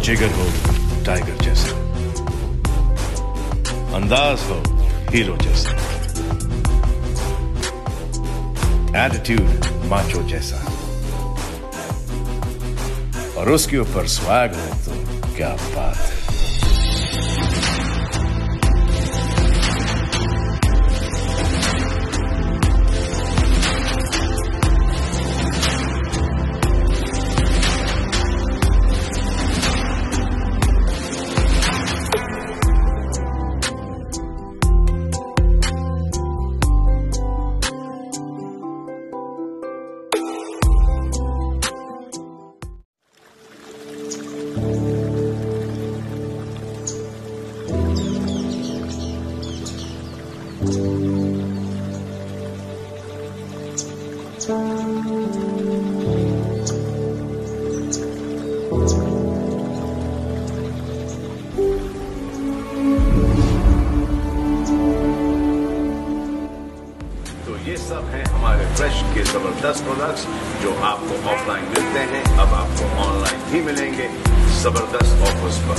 जिगर हो टाइगर जैसा। अंदाज हो हीरो जैसा। एटीट्यूड माचो जैसा। और उसके ऊपर स्वैग हो तो क्या बात है। तो ज़बरदस्त प्रोडक्ट्स जो आपको ऑफलाइन मिलते हैं। अब आपको ऑनलाइन भी मिलेंगे ज़बरदस्त ऑफर्स पर।